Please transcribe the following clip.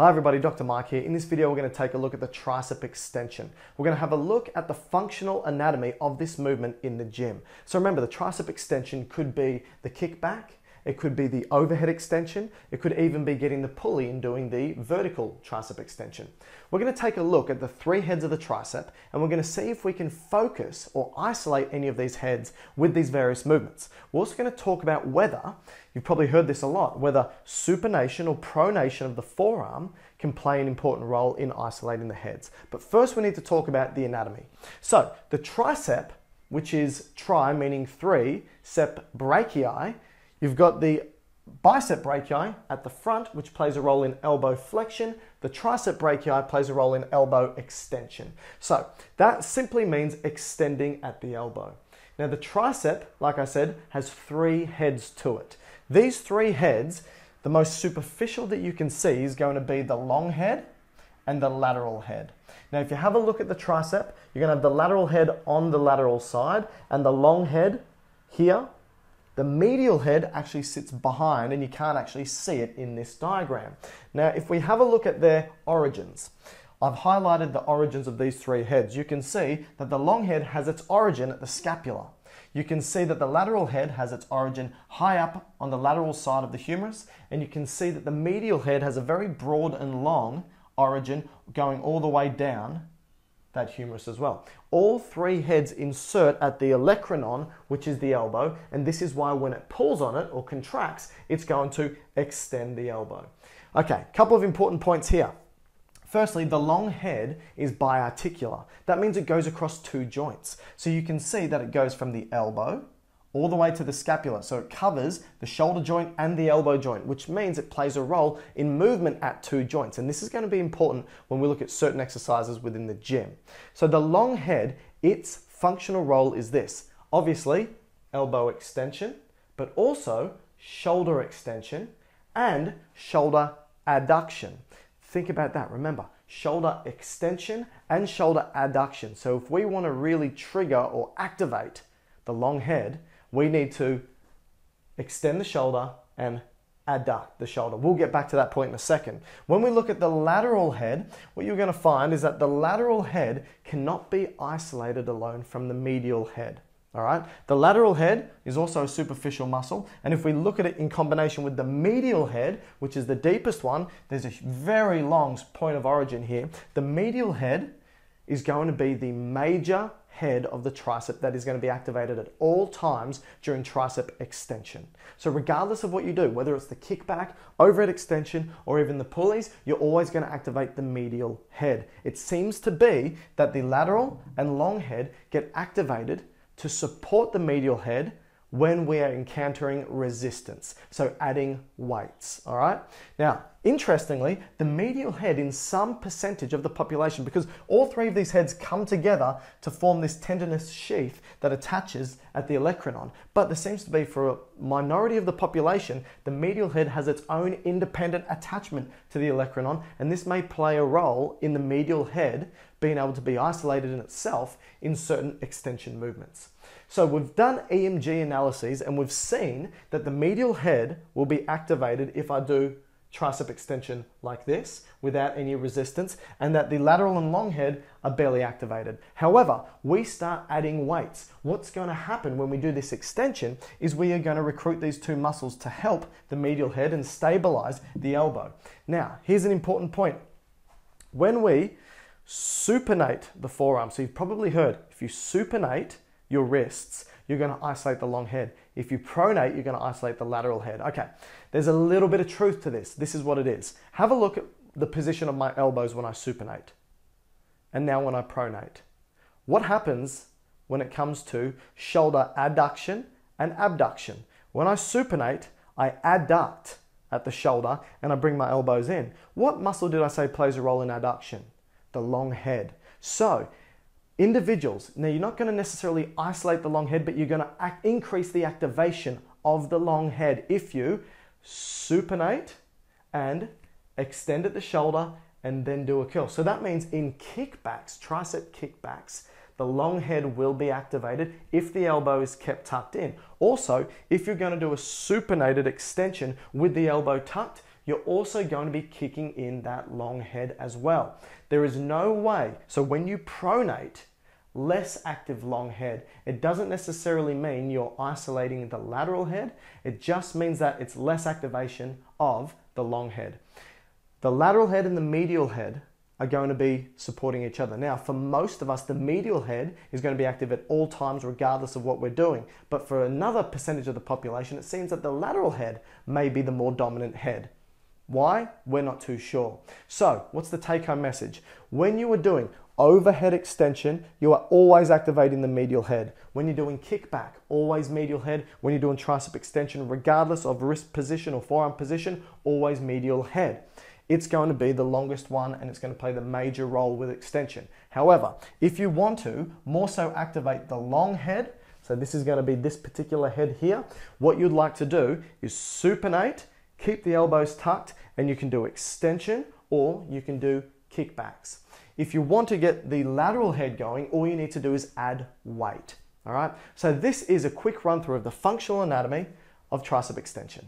Hi everybody, Dr. Mike here. In this video, we're going to take a look at the tricep extension. We're going to have a look at the functional anatomy of this movement in the gym. So remember, the tricep extension could be the kickback, it could be the overhead extension. It could even be getting the pulley and doing the vertical tricep extension. We're going to take a look at the three heads of the tricep and we're going to see if we can focus or isolate any of these heads with these various movements. We're also going to talk about whether, you've probably heard this a lot, whether supination or pronation of the forearm can play an important role in isolating the heads. But first we need to talk about the anatomy. So the tricep, which is tri meaning three, sep brachii, You've got the bicep brachii at the front, which plays a role in elbow flexion. The tricep brachii plays a role in elbow extension. So that simply means extending at the elbow. Now the tricep, like I said, has three heads to it. These three heads, the most superficial that you can see is going to be the long head and the lateral head. Now if you have a look at the tricep, you're going to have the lateral head on the lateral side and the long head here the medial head actually sits behind and you can't actually see it in this diagram. Now, if we have a look at their origins, I've highlighted the origins of these three heads. You can see that the long head has its origin at the scapula. You can see that the lateral head has its origin high up on the lateral side of the humerus, and you can see that the medial head has a very broad and long origin going all the way down that humerus as well. All three heads insert at the olecranon, which is the elbow, and this is why when it pulls on it or contracts, it's going to extend the elbow. Okay, couple of important points here. Firstly, the long head is biarticular. That means it goes across two joints. So you can see that it goes from the elbow all the way to the scapula. So it covers the shoulder joint and the elbow joint, which means it plays a role in movement at two joints. And this is going to be important when we look at certain exercises within the gym. So the long head, its functional role is this. Obviously, elbow extension, but also shoulder extension and shoulder adduction. Think about that. Remember, shoulder extension and shoulder adduction. So if we want to really trigger or activate the long head, we need to extend the shoulder and adduct the shoulder. We'll get back to that point in a second. When we look at the lateral head, what you're going to find is that the lateral head cannot be isolated alone from the medial head. All right. The lateral head is also a superficial muscle. And if we look at it in combination with the medial head, which is the deepest one, there's a very long point of origin here. The medial head is going to be the major head of the tricep that is going to be activated at all times during tricep extension. So regardless of what you do, whether it's the kickback, overhead extension, or even the pulleys, you're always going to activate the medial head. It seems to be that the lateral and long head get activated to support the medial head when we are encountering resistance, so adding weights, all right? Now, interestingly, the medial head in some percentage of the population, because all three of these heads come together to form this tendinous sheath that attaches at the olecranon, but there seems to be for a minority of the population, the medial head has its own independent attachment to the olecranon, and this may play a role in the medial head being able to be isolated in itself in certain extension movements. So we've done EMG analyses and we've seen that the medial head will be activated if I do tricep extension like this without any resistance and that the lateral and long head are barely activated. However, we start adding weights. What's going to happen when we do this extension is we are going to recruit these two muscles to help the medial head and stabilize the elbow. Now, here's an important point. When we supinate the forearm, so you've probably heard if you supinate your wrists, you're going to isolate the long head. If you pronate, you're going to isolate the lateral head. Okay, there's a little bit of truth to this. This is what it is. Have a look at the position of my elbows when I supinate and now when I pronate. What happens when it comes to shoulder adduction and abduction? When I supinate, I adduct at the shoulder and I bring my elbows in. What muscle did I say plays a role in adduction? The long head. So Individuals, now you're not going to necessarily isolate the long head, but you're going to increase the activation of the long head if you supinate and extend at the shoulder and then do a curl. So that means in kickbacks, tricep kickbacks, the long head will be activated if the elbow is kept tucked in. Also, if you're going to do a supinated extension with the elbow tucked, you're also going to be kicking in that long head as well. There is no way. So when you pronate, less active long head. It doesn't necessarily mean you're isolating the lateral head, it just means that it's less activation of the long head. The lateral head and the medial head are going to be supporting each other. Now, for most of us, the medial head is going to be active at all times, regardless of what we're doing. But for another percentage of the population, it seems that the lateral head may be the more dominant head. Why? We're not too sure. So, what's the take home message? When you are doing overhead extension, you are always activating the medial head. When you're doing kickback, always medial head. When you're doing tricep extension, regardless of wrist position or forearm position, always medial head it's going to be the longest one and it's going to play the major role with extension. However, if you want to more so activate the long head, so this is going to be this particular head here, what you'd like to do is supinate, keep the elbows tucked, and you can do extension or you can do kickbacks. If you want to get the lateral head going, all you need to do is add weight. All right, so this is a quick run through of the functional anatomy of tricep extension.